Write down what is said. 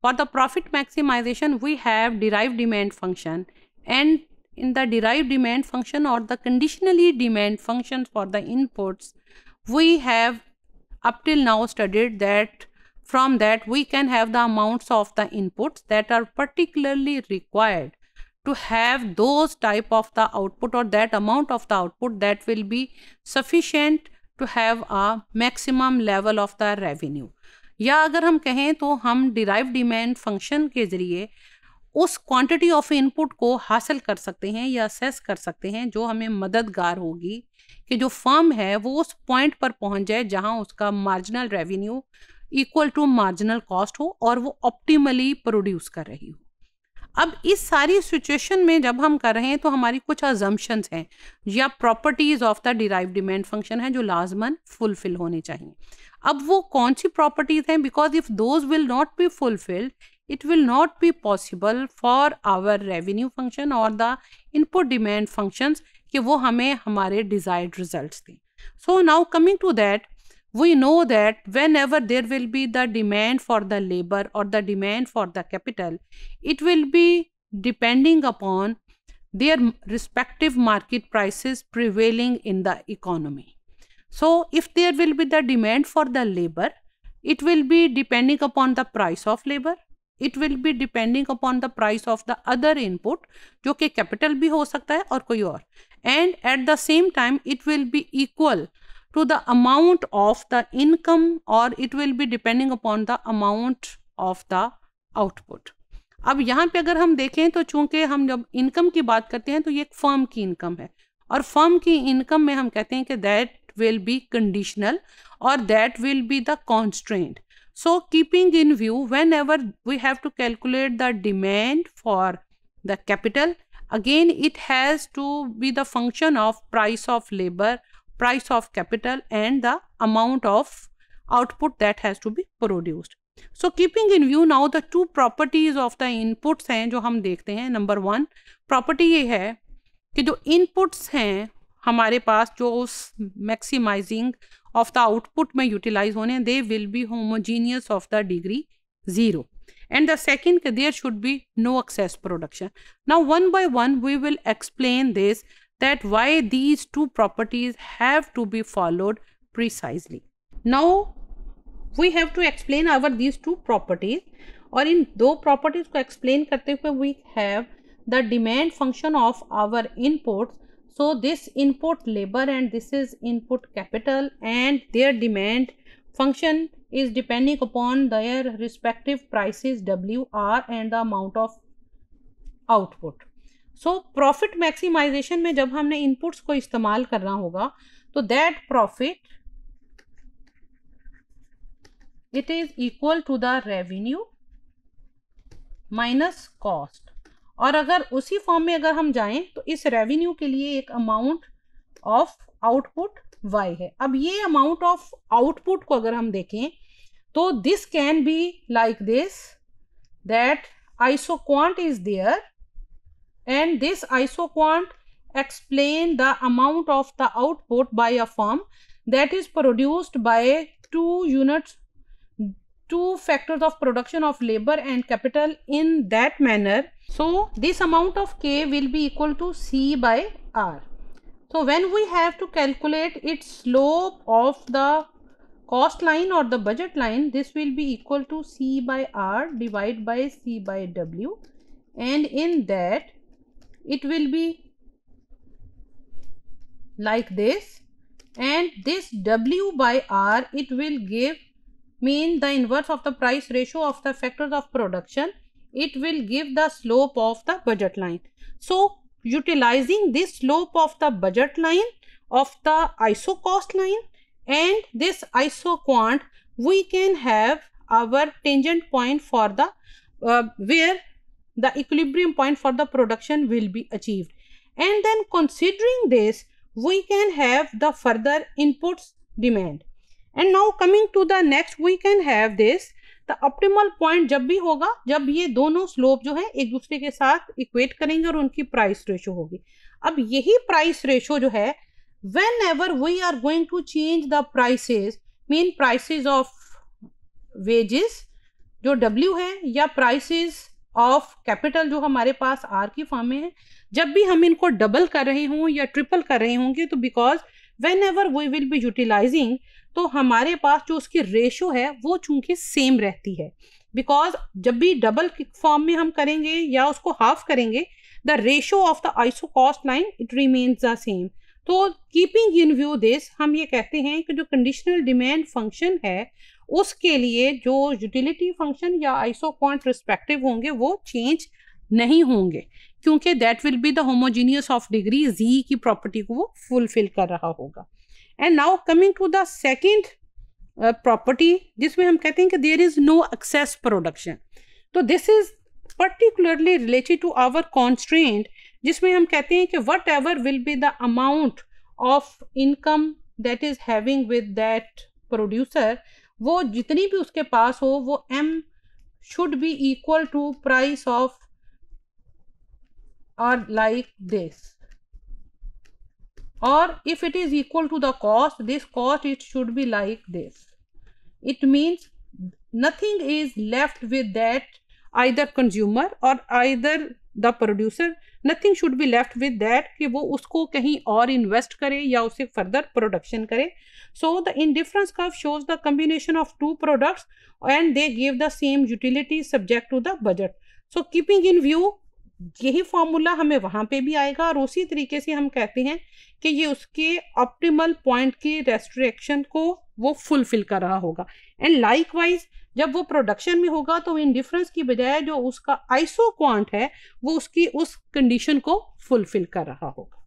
For the profit maximization, we have derived demand function. And in the derived demand function or the conditionally demand function for the inputs, we have up till now studied that from that we can have the amounts of the inputs that are particularly required to have those type of the output or that amount of the output that will be sufficient to have a maximum level of the revenue या अगर हम कहें तो हम derive demand function के ज़रिए उस quantity of input को हासिल कर सकते हैं या असेस कर सकते हैं जो हमें मददगार होगी कि जो फर्म है वो उस पॉइंट पर पहुँच जाए जहाँ उसका marginal revenue equal to marginal cost हो और वो ऑप्टिमली प्रोड्यूस कर रही हो। अब इस सारी सिचुएशन में जब हम कर रहे हैं तो हमारी कुछ अजम्पन्स हैं या properties of the derive demand function है जो लाजमन फुलफिल होने चाहिए। अब वो कौन सी प्रॉपर्टीज़ हैं? Because if those will not be fulfilled it will not be possible for our revenue function और द इनपुट डिमांड फ़ंक्शन कि वो हमें हमारे डिजायर्ड रिज़ल्ट दें। So now coming to that we know that whenever there will be the demand for the labour और the demand for the capital it will be depending upon their respective market prices prevailing in the economy so, if there will be the demand for the labor, it will be depending upon the price of labor. It will be depending upon the price of the other input जो कि capital भी हो सकता है और कोई और. And at the same time it will be equal to the amount of the income और it will be depending upon the amount of the output अब यहाँ पे अगर हम देखें तो चूँकि हम जब इनकम की बात करते हैं तो ये एक फर्म की इनकम है. और फर्म की इनकम में हम कहते हैं कि दैट विल बी कंडीशनल और that will be the constraint So keeping in view whenever we have to calculate the demand for the capital again it has to be the function of price of labor price of capital and the amount of output that has to be produced so keeping in view now the two properties of the inputs हैं जो हम देखते हैं number one property ये है कि जो inputs हैं हमारे पास जो उस मैक्सिमाइजिंग ऑफ़ द आउटपुट में यूटिलाइज होने they will be homogeneous of the degree zero and the second there should be no excess production now one by one we will explain this that why these two properties have to be followed precisely now we have to explain our these two properties और इन दो properties को explain करते हुए we have the demand function of our inputs so this input labor and this is input capital and their demand function is depending upon their respective prices WR and the amount of output. so, profit maximization में जब हमने inputs को इस्तेमाल करना होगा तो that profit it is equal to the revenue minus cost और अगर उसी फॉर्म में अगर हम जाएँ तो इस रेवेन्यू के लिए एक अमाउंट ऑफ़ आउटपुट वाई है। अब ये अमाउंट ऑफ़ आउटपुट को अगर हम देखें तो this can be like this that isoquant is there and this isoquant explain the amount of the output by a firm that is produced by two units two factors of production of labor and capital in that manner. So this amount of K will be equal to C by R. So when we have to calculate its slope of the cost line or the budget line, this will be equal to C by R divided by C by W. And in that it will be like this. And this W by R it will give mean the inverse of the price ratio of the factors of production it will give the slope of the budget line. So, utilizing this slope of the budget line of the iso cost line and this iso quant, we can have our tangent point for the uh, where the equilibrium point for the production will be achieved. And then considering this, we can have the further inputs demand. And now coming to the next we can have this the optimal point जब भी होगा, जब ये दोनों slope जो है एक दूसरे के साथ इक्वेट करेंगे और उनकी प्राइस रेशो होगी। अब यही प्राइस रेशो जो है whenever we are going to change the prices mean prices of wages जो डब्ल्यू है, या प्राइसेस ऑफ़ कैपिटल जो हमारे पास आर की फॉर्म में है, जब भी हम इनको डबल कर रहे हों या ट्रिपल कर रहे होंगे तो because whenever we will be utilising तो हमारे पास जो उसकी रेशो है, वो चूँकि सेम रहती है। बिकॉज़ जब भी डबल फॉर्म में हम करेंगे या उसको हाफ़ करेंगे the ratio of the iso cost line it remains the same तो कीपिंग इन व्यू दिस हम ये कहते हैं कि जो कंडीशनल डिमांड फ़ंक्शन है, उसके लिए जो यूटिलिटी फ़ंक्शन या आइसो क्वांट रिस्पेक्टिव होंगे, वो चेंज नहीं होंगे। क्योंकि that will be the homogeneous of degree G की प्रॉपर्टी को वो फुलफिल कर रहा होगा। And now coming to the second property जिसमें हम कहते हैं कि there is no excess production तो this is particularly related to our constraint जिसमें हम कहते हैं कि whatever will be the amount of income that is having with that producer वो जितनी भी उसके पास हो, वो M should be equal to price of और like this or if it is equal to the cost this cost it should be like this it means nothing is left with that either consumer or either the producer nothing should be left with that कि वो उसको कहीं और invest करे या उसे further production करे so the indifference curve shows the combination of two products and they give the same utility subject to the budget so keeping in view यही फॉर्मूला हमें वहाँ पे भी आएगा और उसी तरीके से हम कहते हैं कि ये उसके ऑप्टिमल पॉइंट की रेस्ट्रिक्शन को वो फुलफिल कर रहा होगा। एंड लाइक वाइज जब वो प्रोडक्शन में होगा तो इन डिफरेंस की बजाय जो उसका आइसो क्वांट है, वो उसकी उस कंडीशन को फुलफिल कर रहा होगा।